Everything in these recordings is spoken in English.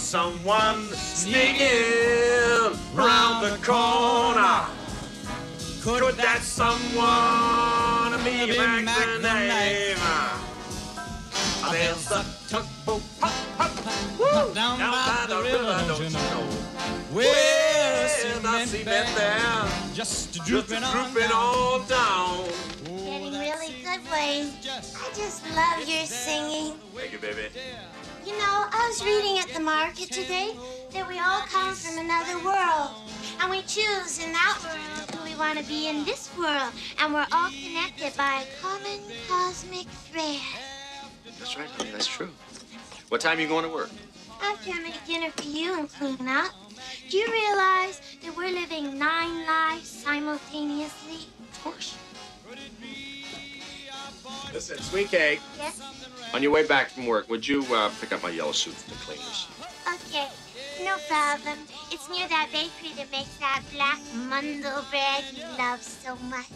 someone sneaking round the corner. Could that someone be Mack the Knife? There's a tugboat hop, hop, woo, down, by the river, don't you know? Well, the cement there, Just just drooping on drooping all down. Getting really good, Wayne. I just love your singing. Thank you, baby. You know, I was reading at the market today that we all come from another world. And we choose in that world who we want to be in this world. And we're all connected by a common cosmic thread. That's right, honey. That's true. What time are you going to work? After I make dinner for you and clean up, do you realize that we're living nine lives simultaneously? Of course. Listen, sweet cake. Yes? On your way back from work, would you uh, pick up my yellow suit from the cleaners? Okay, no problem. It's near that bakery that makes that black mundle bread you love so much.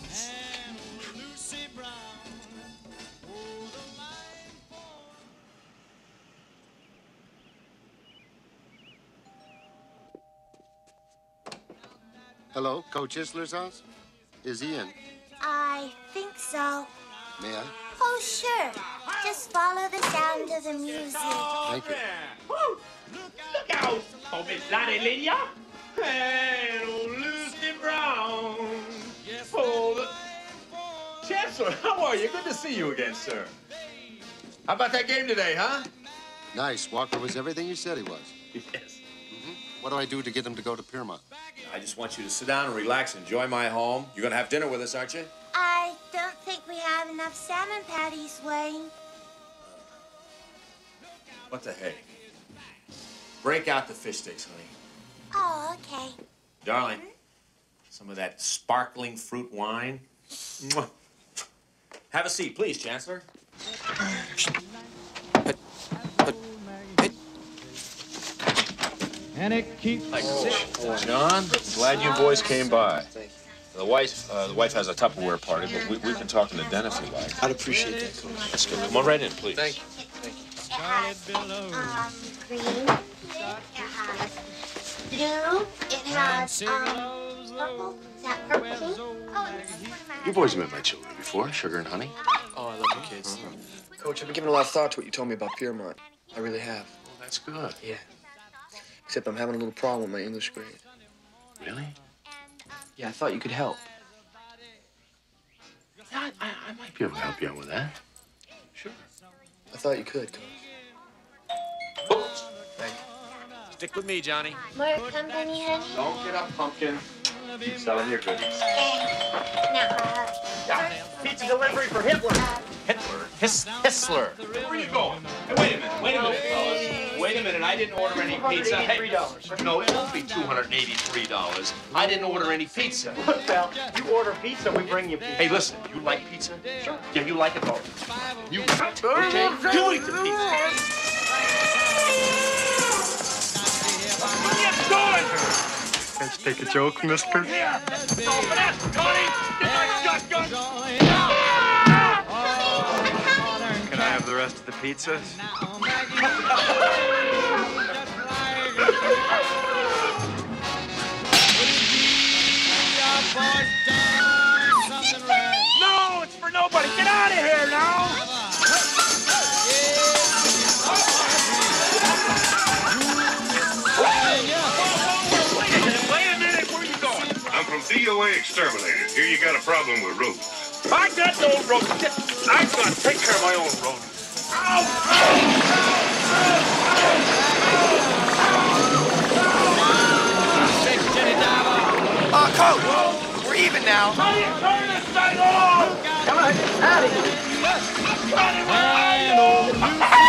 Hello, Coach Hisler's house? Is he in? I think so. May I? Oh, sure. Just follow the sound of the music. Thank you. Woo! Look out! Oh, Miss Lotte Lenya! Hey, old Lucy Brown! Yes. Oh, the... Chancellor, how are you? Good to see you again, sir. How about that game today, huh? Nice. Walker was everything you said he was. Yes. Mm-hmm. What do I do to get him to go to Piermont? I just want you to sit down and relax, enjoy my home. You're gonna have dinner with us, aren't you? I don't think we have enough salmon patties, Wayne. What the heck? Break out the fish sticks, honey. Oh, okay. Darling, some of that sparkling fruit wine. Mwah. Have a seat, please, Chancellor. And it keeps John, glad you boys came by. Thank you. The wife, uh, the wife has a Tupperware party, but we, we can talk in the den if you like. I'd appreciate that, Coach. Let's go. Come on right in, please. Thank you. Thank you. It has um, green. It has blue. It has um, purple. Is that purple? ink? Oh, and this is one of my You boys have met my children before, Sugar and Honey. Oh, I love you kids. Coach, I've been giving a lot of thought to what you told me about Piermont. I really have. Well, that's good. Yeah. Except I'm having a little problem with my English grade. Really? Yeah, I thought you could help. I, I, I might be able to help you out with that. Sure. I thought you could, Coach. Thank you. Stick with me, Johnny. More company, honey? Don't get up, pumpkin. Keep selling your goodies. Okay. Now, uh, Pizza delivery for Hitler. Hitler? His Hisler. Where are you going? Hey, wait a minute. Wait a minute, fellas. Wait a minute. I didn't order any pizza. Hey, no, it won't be $283. I didn't order any pizza. Look, pal, you order pizza, we bring you pizza. Hey, listen. You like pizza? Sure. Yeah, you like it both. You cut, okay? You eat the pizza. Get going! Let's take a joke, mister. Open that, Tony! Get my shotgun! Can I have the rest of the pizzas? No, it's for nobody. Get out of here now! Wait a minute, where you going? I'm from DOA Exterminator. Here you got a problem with rodents. I got no road. I've got to take care of my own road. Uh, Coach! We're even now. Turn this thing off! and old Lucy Brown